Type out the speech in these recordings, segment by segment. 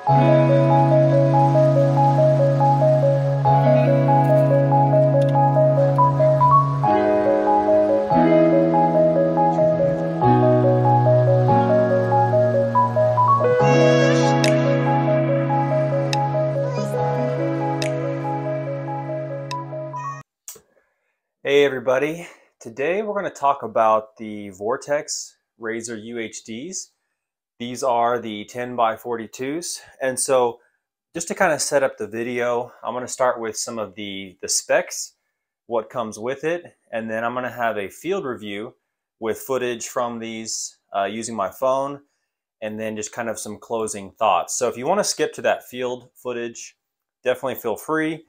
Hey everybody, today we're going to talk about the Vortex Razor UHDs. These are the 10 by 42s and so just to kind of set up the video, I'm going to start with some of the, the specs, what comes with it, and then I'm going to have a field review with footage from these uh, using my phone and then just kind of some closing thoughts. So if you want to skip to that field footage, definitely feel free.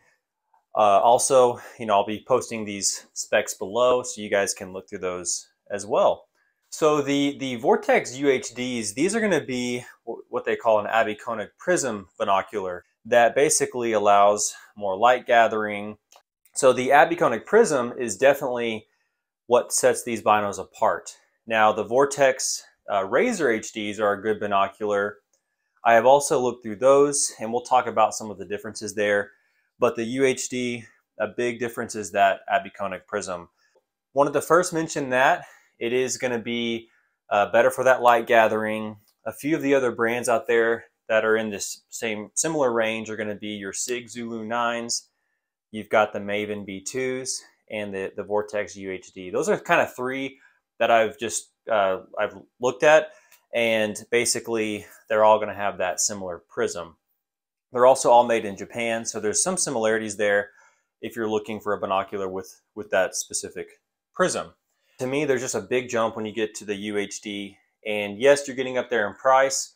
Uh, also, you know, I'll be posting these specs below so you guys can look through those as well. So the, the Vortex UHDs, these are going to be what they call an Abbe Koenig prism binocular that basically allows more light gathering. So the Abbe Koenig prism is definitely what sets these binos apart. Now the Vortex uh, Razor HDs are a good binocular. I have also looked through those and we'll talk about some of the differences there. But the UHD, a big difference is that Abbe Koenig prism. Wanted to first mention that it is going to be uh, better for that light gathering. A few of the other brands out there that are in this same similar range are going to be your Sig Zulu 9s. You've got the Maven B2s and the, the Vortex UHD. Those are kind of three that I've just uh, I've looked at, and basically they're all going to have that similar prism. They're also all made in Japan, so there's some similarities there if you're looking for a binocular with, with that specific prism. To me, there's just a big jump when you get to the UHD. And yes, you're getting up there in price,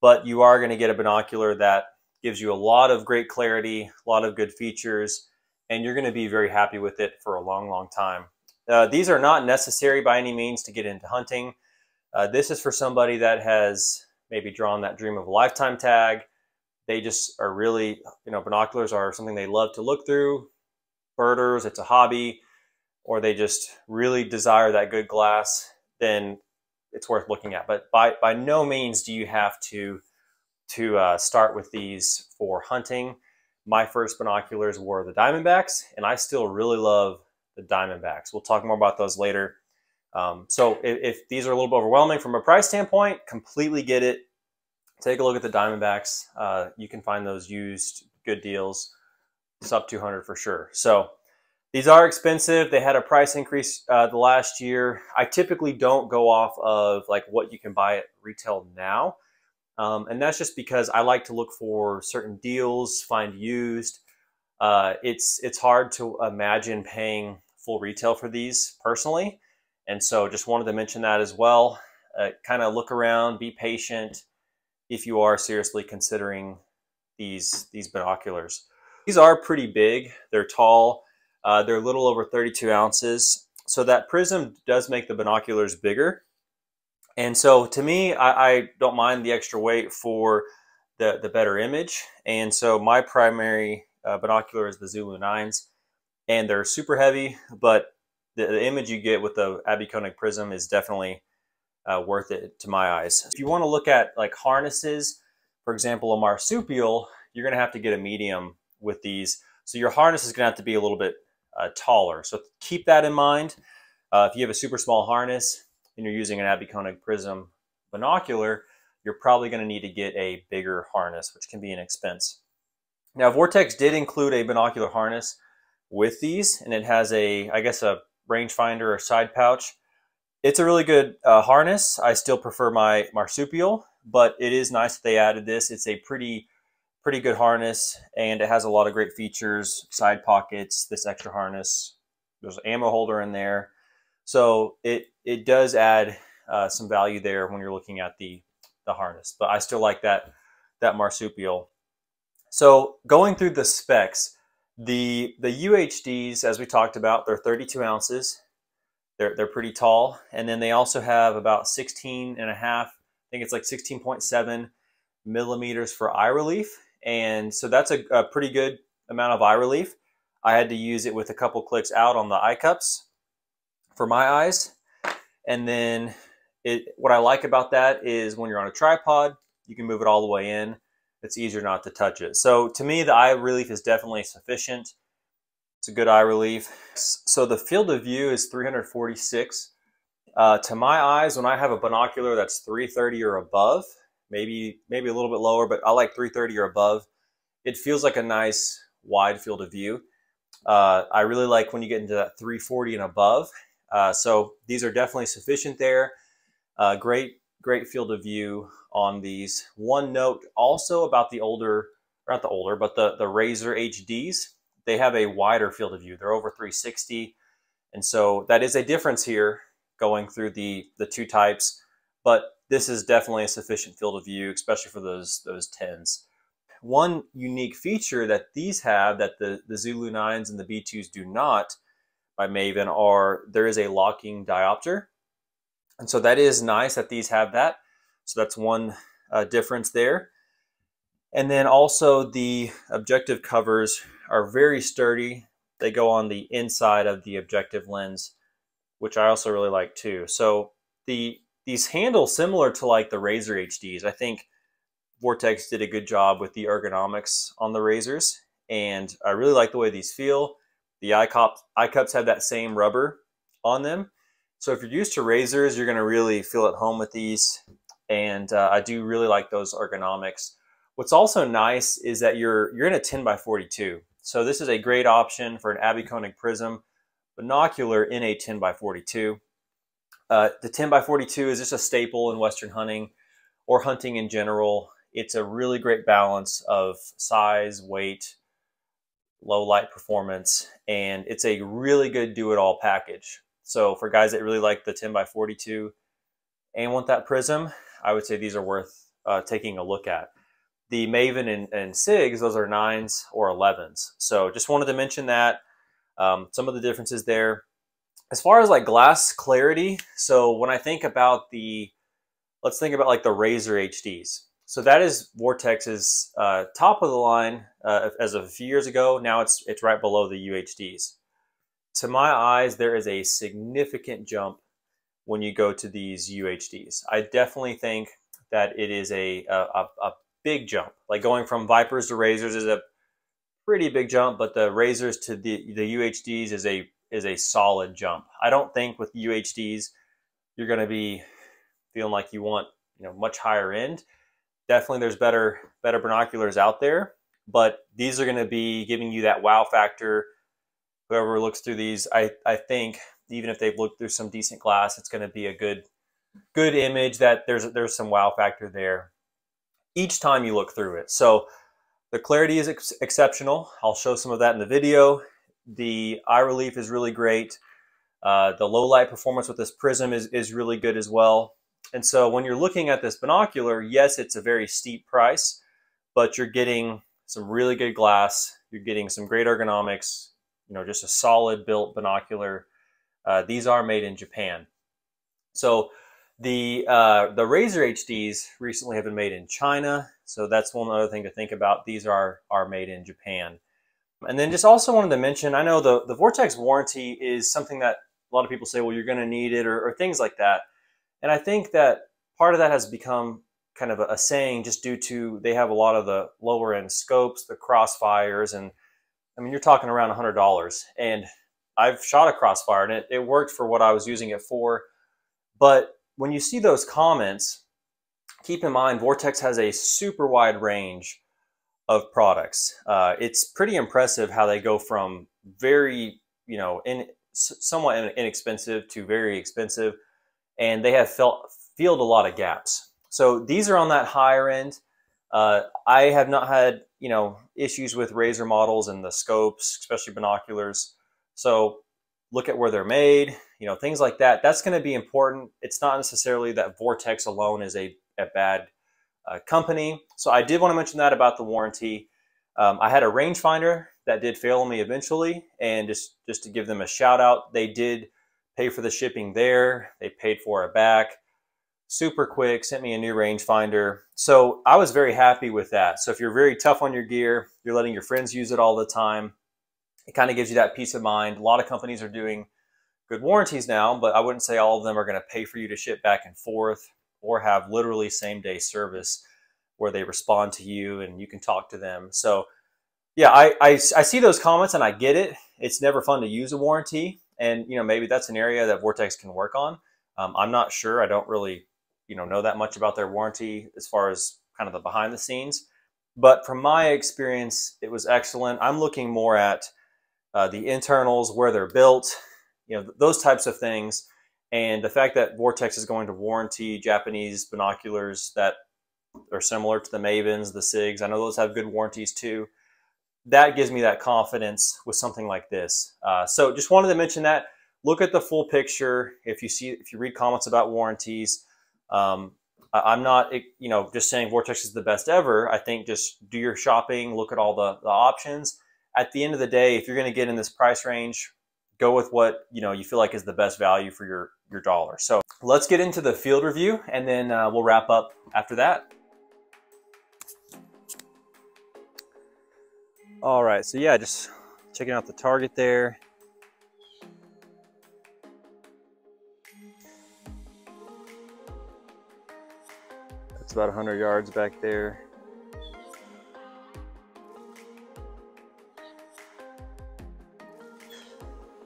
but you are going to get a binocular that gives you a lot of great clarity, a lot of good features, and you're going to be very happy with it for a long, long time. Uh, these are not necessary by any means to get into hunting. Uh, this is for somebody that has maybe drawn that dream of a lifetime tag, they just are really, you know, binoculars are something they love to look through. Birders, it's a hobby, or they just really desire that good glass, then it's worth looking at. But by, by no means do you have to, to uh, start with these for hunting. My first binoculars were the Diamondbacks, and I still really love the Diamondbacks. We'll talk more about those later. Um, so if, if, these are a little bit overwhelming from a price standpoint, completely get it take a look at the Diamondbacks. Uh, you can find those used good deals, sub 200 for sure. So these are expensive. They had a price increase uh, the last year. I typically don't go off of like what you can buy at retail now. Um, and that's just because I like to look for certain deals, find used. Uh, it's it's hard to imagine paying full retail for these personally, and so just wanted to mention that as well. Uh, kind of look around, be patient, if you are seriously considering these, these binoculars. These are pretty big. They're tall. Uh, they're a little over 32 ounces. So that prism does make the binoculars bigger. And so to me, I, I don't mind the extra weight for the, the better image. And so my primary uh, binocular is the Zulu 9s. And they're super heavy, but the, the image you get with the Abbe Koenig prism is definitely uh, worth it to my eyes. If you want to look at like harnesses, for example, a marsupial, you're going to have to get a medium with these. So your harness is going to have to be a little bit uh, taller. So keep that in mind. Uh, if you have a super small harness and you're using an Abbe Koenig prism binocular, you're probably going to need to get a bigger harness, which can be an expense. Now, Vortex did include a binocular harness with these, and it has a, I guess, a rangefinder or side pouch it's a really good uh, harness. I still prefer my marsupial, but it is nice that they added this. It's a pretty pretty good harness and it has a lot of great features, side pockets, this extra harness. There's an ammo holder in there. So it, it does add uh, some value there when you're looking at the, the harness, but I still like that, that marsupial. So going through the specs, the, the UHDs, as we talked about, they're 32 ounces. They're, they're pretty tall. And then they also have about 16 and a half, I think it's like 16.7 millimeters for eye relief. And so that's a, a pretty good amount of eye relief. I had to use it with a couple clicks out on the eye cups for my eyes. And then it, what I like about that is when you're on a tripod, you can move it all the way in. it's easier not to touch it. So to me, the eye relief is definitely sufficient. It's a good eye relief. So the field of view is 346. Uh, to my eyes, when I have a binocular that's 330 or above, maybe maybe a little bit lower, but I like 330 or above. It feels like a nice wide field of view. Uh, I really like when you get into that 340 and above. Uh, so these are definitely sufficient there. Uh, great, great field of view on these. One note also about the older, not the older, but the, the Razor HDs, they have a wider field of view. They're over 360. And so that is a difference here going through the, the two types, but this is definitely a sufficient field of view, especially for those, those 10s. One unique feature that these have that the, the Zulu 9s and the B2s do not by Maven are there is a locking diopter. And so that is nice that these have that. So that's one uh, difference there. And then also the objective covers are very sturdy. They go on the inside of the objective lens which I also really like too. So the these handle similar to like the Razor HDs. I think Vortex did a good job with the ergonomics on the razors, and I really like the way these feel. The eye, cups, eye cups have that same rubber on them. So if you're used to razors, you're going to really feel at home with these. And uh, I do really like those ergonomics. What's also nice is that you're you're in a 10 by 42. So this is a great option for an Abbe Koenig prism binocular in a 10 by 42. Uh, the 10 by 42 is just a staple in Western hunting or hunting in general. It's a really great balance of size, weight, low light performance, and it's a really good do it all package. So for guys that really like the 10 by 42 and want that prism, I would say these are worth uh, taking a look at. The Maven and, and SIGs, those are nines or 11s. So just wanted to mention that. Um, some of the differences there. As far as like glass clarity, so when I think about the, let's think about like the Razor HDs. So that is Vortex's uh, top of the line uh, as of a few years ago. Now it's it's right below the UHDs. To my eyes, there is a significant jump when you go to these UHDs. I definitely think that it is a, a, a big jump. Like going from Vipers to Razors is a pretty big jump, but the razors to the the UHDs is a is a solid jump. I don't think with UHDs you're going to be feeling like you want you know much higher end. Definitely, there's better better binoculars out there, but these are going to be giving you that wow factor. Whoever looks through these, I I think even if they've looked through some decent glass, it's going to be a good good image that there's there's some wow factor there each time you look through it. So the clarity is ex exceptional. I'll show some of that in the video. The eye relief is really great. Uh, the low light performance with this prism is, is really good as well. And so when you're looking at this binocular, yes, it's a very steep price, but you're getting some really good glass. You're getting some great ergonomics, you know, just a solid built binocular. Uh, these are made in Japan. So the, uh, the Razor HDs recently have been made in China. So that's one other thing to think about. These are, are made in Japan. And then just also wanted to mention, I know the, the Vortex warranty is something that a lot of people say, well, you're going to need it or, or, things like that. And I think that part of that has become kind of a, a, saying just due to they have a lot of the lower end scopes, the crossfires, and I mean, you're talking around $100. And I've shot a crossfire and it, it worked for what I was using it for. But when you see those comments, keep in mind Vortex has a super wide range of products. Uh, it's pretty impressive how they go from very, you know, in, somewhat inexpensive to very expensive, and they have felt, filled a lot of gaps. So these are on that higher end. Uh, I have not had, you know, issues with razor models and the scopes, especially binoculars. So look at where they're made, you know, things like that. That's going to be important. It's not necessarily that Vortex alone is a, a bad uh, company. So I did want to mention that about the warranty. Um, I had a rangefinder that did fail on me eventually, and just just to give them a shout out, they did pay for the shipping there. They paid for it back. Super quick, sent me a new rangefinder. So I was very happy with that. So if you're very tough on your gear, you're letting your friends use it all the time, it kind of gives you that peace of mind. A lot of companies are doing good warranties now, but I wouldn't say all of them are going to pay for you to ship back and forth or have literally same day service where they respond to you and you can talk to them. So yeah, I, I, I see those comments and I get it. It's never fun to use a warranty. And, you know, maybe that's an area that Vortex can work on. Um, I'm not sure. I don't really, you know, know that much about their warranty as far as kind of the behind the scenes. But from my experience, it was excellent. I'm looking more at uh, the internals, where they're built, you know, those types of things. And the fact that Vortex is going to warranty Japanese binoculars that are similar to the Mavens, the SIGs. I know those have good warranties too. That gives me that confidence with something like this. Uh, so just wanted to mention that. Look at the full picture. If you see, if you read comments about warranties, um, I'm not, you know, just saying Vortex is the best ever. I think just do your shopping, look at all the, the options. At the end of the day, if you're going to get in this price range, go with what you know you feel like is the best value for your your dollar. So let's get into the field review, and then uh, we'll wrap up after that. All right, so yeah, just checking out the target there. That's about 100 yards back there.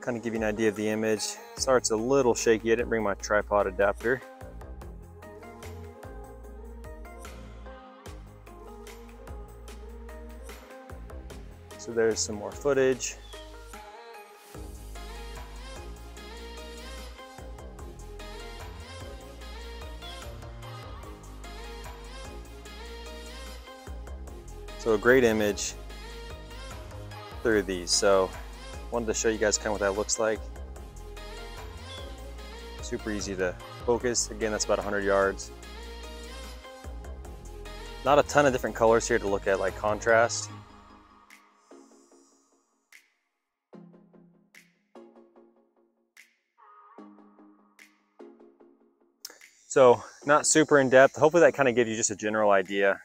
Kind of give you an idea of the image. Sorry it's a little shaky, I didn't bring my tripod adapter. So there's some more footage. So a great image through these. So wanted to show you guys kind of what that looks like. Super easy to focus. Again, that's about 100 yards. Not a ton of different colors here to look at like contrast. So not super in depth. Hopefully that kind of gives you just a general idea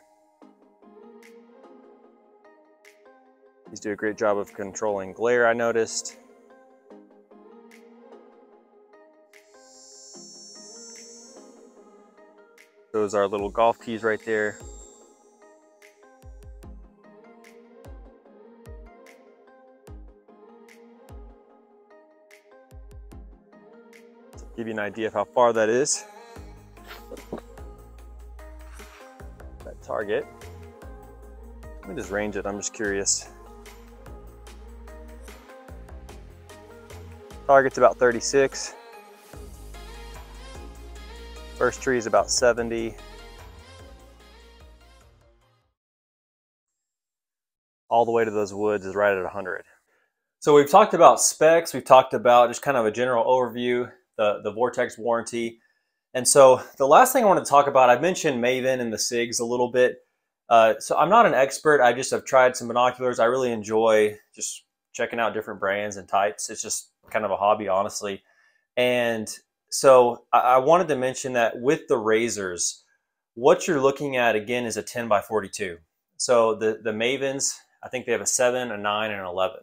These do a great job of controlling glare, I noticed. Those are little golf keys right there. Give you an idea of how far that is. That target. Let me just range it, I'm just curious. Target's about 36. First tree is about 70. All the way to those woods is right at 100. So we've talked about specs, we've talked about just kind of a general overview, the, the Vortex warranty. And so the last thing I want to talk about, I've mentioned Maven and the SIGs a little bit. Uh, so I'm not an expert. I just have tried some binoculars. I really enjoy just checking out different brands and types. It's just kind of a hobby, honestly. And so I, wanted to mention that with the razors, what you're looking at again is a 10 by 42. So the, the Mavens, I think they have a 7, a 9, and an 11.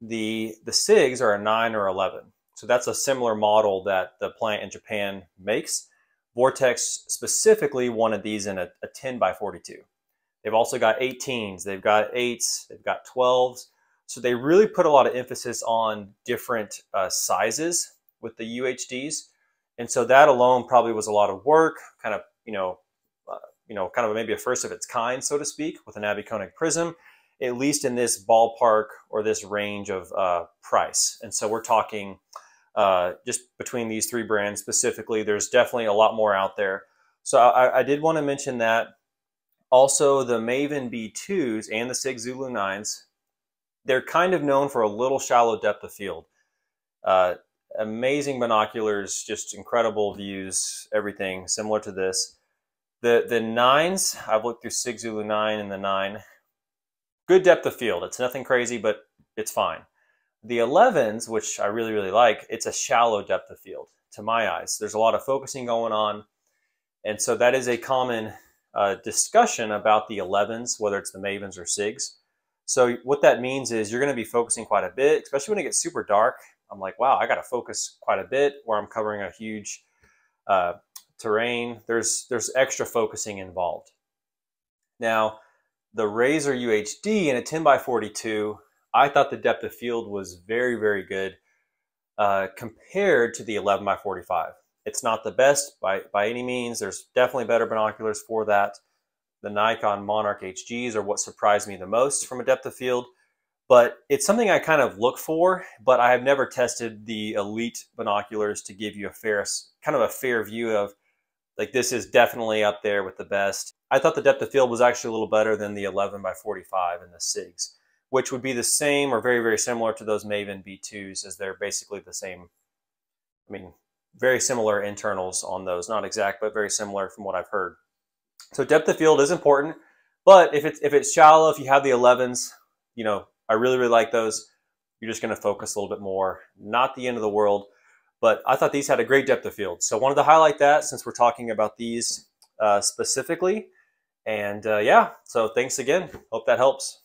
The, the SIGs are a 9 or 11. So that's a similar model that the plant in Japan makes. Vortex specifically wanted these in a, a 10 by 42. They've also got 18s, they've got 8s, they've got 12s. So they really put a lot of emphasis on different uh, sizes with the UHDs. And so that alone probably was a lot of work, kind of, you know, uh, you know, kind of maybe a first of its kind, so to speak, with an Abbe Koenig prism, at least in this ballpark or this range of uh, price. And so we're talking uh, just between these three brands specifically, there's definitely a lot more out there. So I, I did want to mention that. Also, the Maven B2s and the SIG Zulu 9s they're kind of known for a little shallow depth of field. Uh, amazing binoculars, just incredible views, everything similar to this. The the nines, I've looked through Sig Zulu 9 and the 9. Good depth of field. It's nothing crazy, but it's fine. The 11s, which I really, really like, it's a shallow depth of field to my eyes. There's a lot of focusing going on. And so that is a common uh, discussion about the 11s, whether it's the Mavens or SIGs. So what that means is you're going to be focusing quite a bit, especially when it gets super dark. I'm like, wow, I got to focus quite a bit where I'm covering a huge uh, terrain. There's there's extra focusing involved. Now, the Razor UHD in a 10 by 42, I thought the depth of field was very, very good uh, compared to the 11 by 45. It's not the best by, by any means. There's definitely better binoculars for that. The Nikon Monarch HGs are what surprised me the most from a depth of field, but it's something I kind of look for, but I have never tested the elite binoculars to give you a fair, kind of a fair view of like this is definitely up there with the best. I thought the depth of field was actually a little better than the 11 by 45 and the SIGs, which would be the same or very, very similar to those Maven B2s as they're basically the same. I mean, very similar internals on those, not exact, but very similar from what I've heard. So depth of field is important, but if it's, if it's shallow, if you have the 11s, you know, I really, really like those. You're just going to focus a little bit more. Not the end of the world, but I thought these had a great depth of field. So wanted to highlight that since we're talking about these uh, specifically. And uh, yeah, so thanks again. Hope that helps.